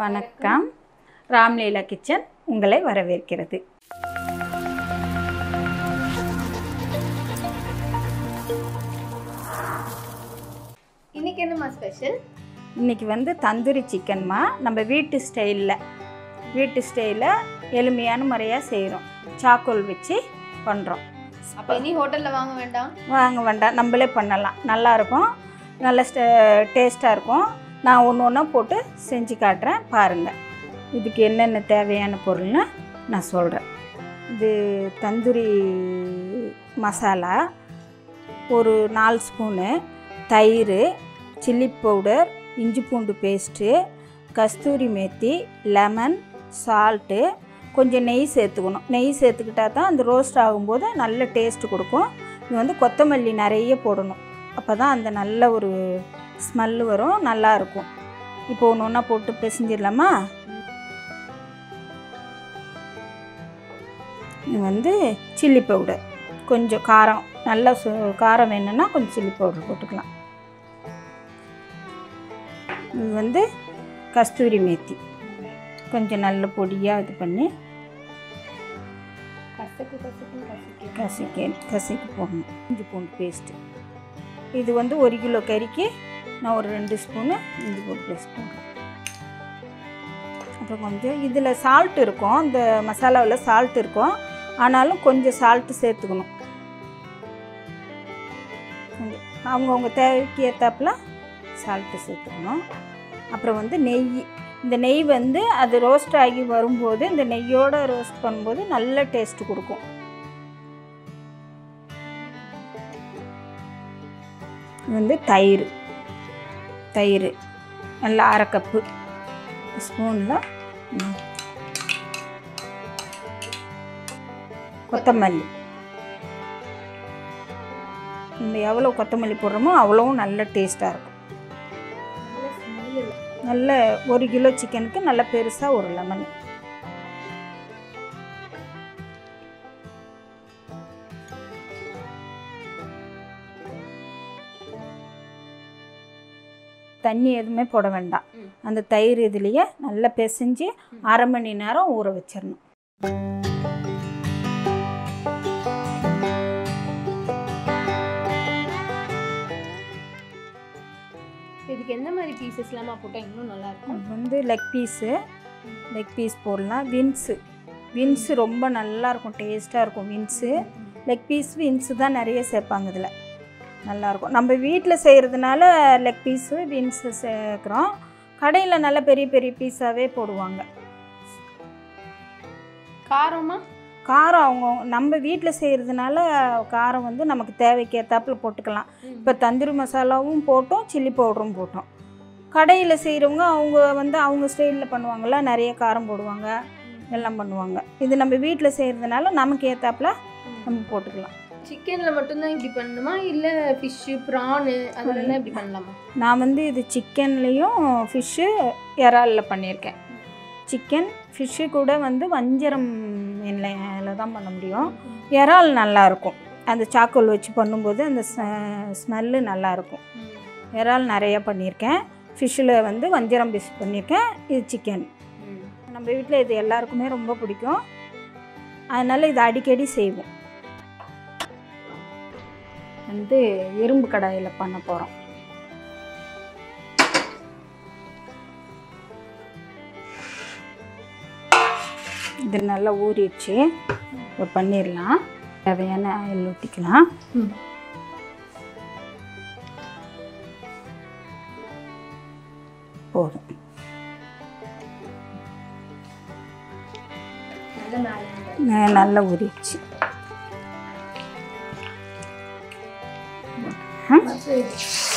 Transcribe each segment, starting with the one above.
வணக்கம். ராம்லீலா கிச்சன் உங்களை வரவேற்கிறது. இன்னைக்கு என்னம்மா ஸ்பெஷல் இன்னைக்கு வந்து தந்தூரி சிக்கன்மா நம்ம வீட்டு ஸ்டைலில் வீட்டு ஸ்டைலில் எளிமையான முறையாக செய்கிறோம் சாக்கோல் வச்சு பண்ணுறோம் அப்போ இனி ஹோட்டலில் வாங்க வேண்டாம்? வாங்க வேண்டாம் நம்மளே பண்ணலாம். நல்லாயிருக்கும் நல்ல டேஸ்ட்டாக இருக்கும். நான் ஒன்று ஒன்றா போட்டு செஞ்சு காட்டுறேன் பாருங்கள் இதுக்கு என்னென்ன தேவையான பொருள்னு நான் சொல்கிறேன் இது தந்தூரி மசாலா ஒரு நாலு ஸ்பூனு தயிர் சில்லி பவுடர் இஞ்சி பூண்டு paste kasuri methi lemon salt கொஞ்சம் நெய் சேர்த்துக்கணும். நெய் சேர்த்துக்கிட்டா தான் அந்த ரோஸ்ட் ஆகும்போது நல்ல டேஸ்ட்டு கொடுக்கும். இது வந்து கொத்தமல்லி நிறைய போடணும். அப்போ தான் அந்த நல்ல ஒரு ஸ்மெல்லு வரும் நல்லா இருக்கும் இப்போ ஒன்று ஒன்றா போட்டு பிசைஞ்சிடலாமா? இது வந்து சில்லி பவுடர். கொஞ்சம் காரம் நல்லா சு காரம் வேணும்னா கொஞ்சம் சில்லி பவுடர் போட்டுக்கலாம். இது வந்து கஸ்தூரி மேத்தி. கொஞ்சம் நல்ல பொடியாக இது பண்ணி கசக்கு கசக்கு கசக்கு கசிக்க கசிக்க போடணும். இஞ்சி பூண்டு பேஸ்ட்டு. இது வந்து ஒரு கிலோ கறிக்கு நான் ஒரு ரெண்டு ஸ்பூனு இஞ்சி போட்டு பேஸ்ட் பண்ணுறேன் அப்புறம் கொஞ்சம் இதில் சால்ட் இருக்கும் இந்த மசாலாவில் சால்ட் இருக்கும். ஆனாலும் கொஞ்சம் சால்ட்டு சேர்த்துக்கணும். கொஞ்சம். அவங்கவுங்க தேவைக்கு ஏற்றாப்புல சால்ட்டு சேர்த்துக்கணும். அப்புறம் வந்து நெய். இந்த நெய் வந்து அது ரோஸ்ட் ஆகி வரும்போது இந்த நெய்யோடு ரோஸ்ட் பண்ணும்போது நல்ல டேஸ்ட் கொடுக்கும். இது வந்து தயிர். தயிர் நல்லா அரை கப்பு ஸ்பூனில் கொத்தமல்லி. நம்ம எவ்வளோ கொத்தமல்லி போடுறோமோ அவ்வளோவும் நல்ல டேஸ்ட்டாக இருக்கும். நல்ல ஒரு கிலோ சிக்கனுக்கு நல்ல பெருசாக ஒரு லெமன் தண்ணி எதுவுமே போட வேண்டாம். அந்த தயிர் இதுலேயே நல்லா பிசைஞ்சு அரை மணி நேரம் ஊற வச்சிடணும் இதுக்கு எந்த மாதிரி பீசஸ்லாமா போட்டால் இன்னும் நல்லா இருக்கும் வந்து லெக் பீஸு லெக் பீஸ் போடலாம். வின்ஸு வின்ஸு ரொம்ப நல்லா இருக்கும் டேஸ்ட்டாக இருக்கும் வின்ஸு லெக் பீஸ் வின்ஸு தான் நிறைய சேர்ப்பாங்க இதில். நல்லாயிருக்கும். நம்ம வீட்டில் செய்கிறதுனால லெக் பீஸு வின்ஸு சேர்க்குறோம். கடையில் நல்ல பெரிய பெரிய பீஸாகவே போடுவாங்க. காரமா? காரம் அவங்க நம்ம வீட்டில் செய்கிறதுனால காரம் வந்து நமக்கு தேவைக்கு ஏற்றாப்புல போட்டுக்கலாம் இப்போ தந்தூரி மசாலாவும் போட்டோம் சில்லி பவுடரும் போட்டோம். கடையில் செய்கிறவங்க அவங்க வந்து அவங்க ஸ்டைலில் பண்ணுவாங்கள்ல நிறைய காரம் போடுவாங்க எல்லாம் பண்ணுவாங்க. இது நம்ம வீட்டில் செய்கிறதுனால நமக்கு ஏற்றாப்புல நம்ம போட்டுக்கலாம். சிக்கனில் மட்டும்தான் இப்படி பண்ணணுமா? இல்லை ஃபிஷ்ஷு ப்ரானு அதெல்லாம் இப்படி பண்ணலாமா? நான் வந்து இது சிக்கன்லேயும் ஃபிஷ்ஷு இறாலில் பண்ணியிருக்கேன். சிக்கன் ஃபிஷ்ஷு கூட வந்து வஞ்சரம் எண்ணெயில் தான் பண்ண முடியும். இறால் நல்லாயிருக்கும் அந்த சாக்கோல் வச்சு பண்ணும்போது அந்த ஸ்மெல்லு நல்லாயிருக்கும் இறால் நிறைய பண்ணியிருக்கேன். ஃபிஷ்ஷில் வந்து வஞ்சரம் ஃபிஷ் பண்ணியிருக்கேன். இது சிக்கன். நம்ம வீட்டில் இது எல்லாருக்குமே ரொம்ப பிடிக்கும். அதனால் இது அடிக்கடி செய்வோம். வந்து இரும்பு கடாயில் பண்ண போகிறோம் இது நல்லா ஊறிடுச்சு. இப்போ பண்ணிடலாம். தேவையான ஆயில் ஊற்றிக்கலாம். போதும். நல்ல மேலே 嗯。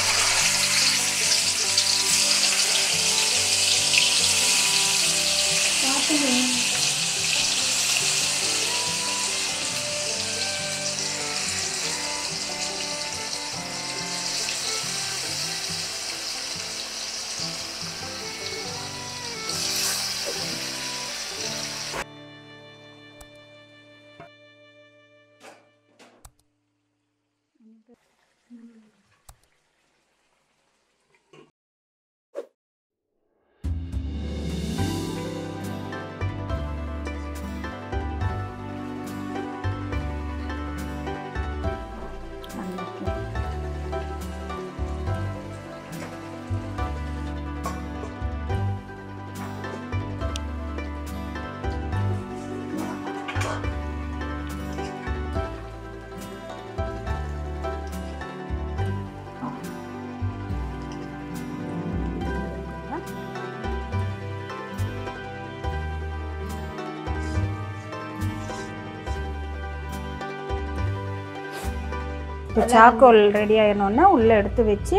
இப்போ சாக்கோல் ரெடி ஆகினோன்னா உள்ளே எடுத்து வச்சு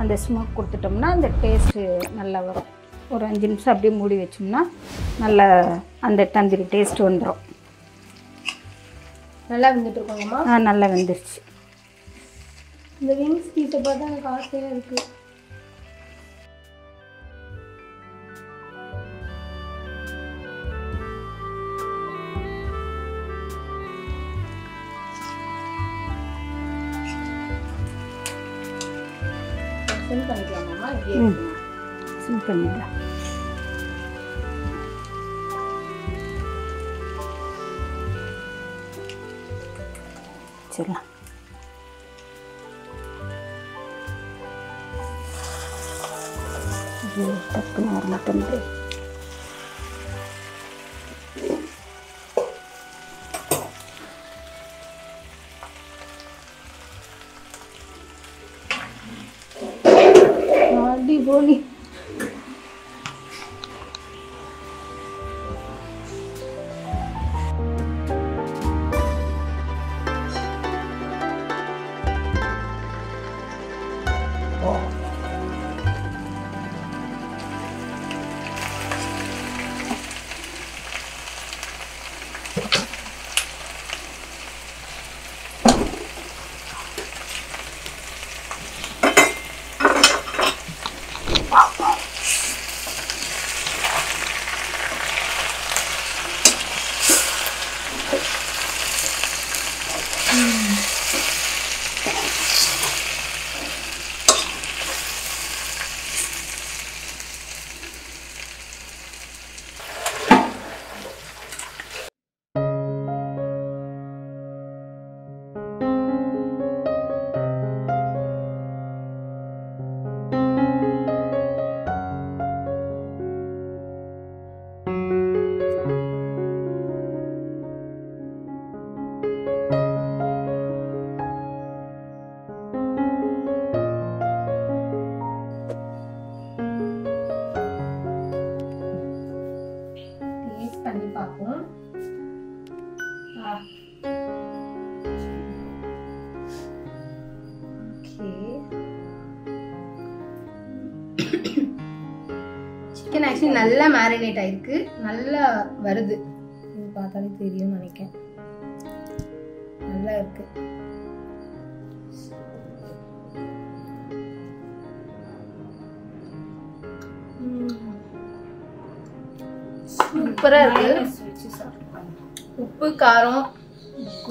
அந்த ஸ்மோக் கொடுத்துட்டோம்னா அந்த டேஸ்ட்டு நல்லா வரும். ஒரு அஞ்சு நிமிஷம் அப்படியே மூடி வச்சோம்னா நல்லா அந்த தந்திரி டேஸ்ட் வந்துடும் நல்லா வந்துட்டு இருக்கோங்கம்மா ஆ நல்லா வெந்துருச்சு. இந்த விங்ஸ் பீஸை பார்த்தா எனக்கு ஆசையாக இருக்கு. சென்ட் பண்ணிக்கலாமாம்மா இப்படியே ம். இருக்குமா? சிம் பண்ணிடலாம் சிக்கன் ஆக்சுவலி நல்லா மேரினேட் ஆயிருக்கு. நல்லா வருது. இது பார்த்தாலே தெரியும்னு நினைக்கிறேன். நல்லா இருக்கு. சூப்பரா இருக்கு. உப்பு காரம்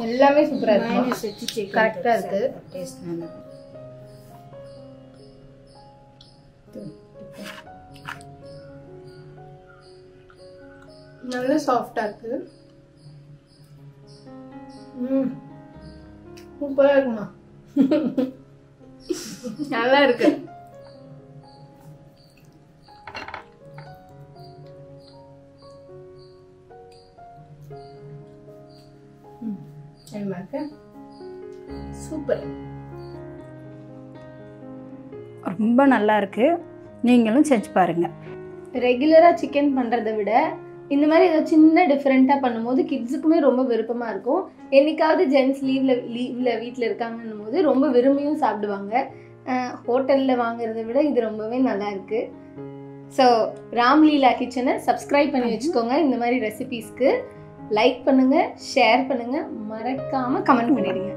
எல்லாமே சூப்பரா இருக்கு. கரெக்டா இருக்கு. டேஸ்ட் நல்லா நல்ல சாஃப்டா இருக்கு ம் சூப்பரா இருக்குமா? நல்லா இருக்கு. சூப்பர் ரொம்ப நல்லா இருக்கு. நீங்களும் செஞ்சு பாருங்கள் ரெகுலராக சிக்கன் பண்ணுறதை விட இந்த மாதிரி ஏதோ சின்ன டிஃப்ரெண்ட்டாக பண்ணும்போது கிட்ஸுக்குமே ரொம்ப விருப்பமாக இருக்கும். என்னைக்காவது ஜென்ட்ஸ் லீவில் லீவில் வீட்டில் இருக்காங்கன்னும் போது ரொம்ப விரும்பியும் சாப்பிடுவாங்க. ஹோட்டலில் வாங்குறத விட இது ரொம்பவே நல்லா இருக்கு. ஸோ ராம்லீலா கிச்சனை சப்ஸ்கிரைப் பண்ணி வச்சுக்கோங்க. இந்த மாதிரி ரெசிபீஸ்க்கு லைக் பண்ணுங்கள் ஷேர் பண்ணுங்கள் மறக்காமல் கமெண்ட் பண்ணிடுங்க.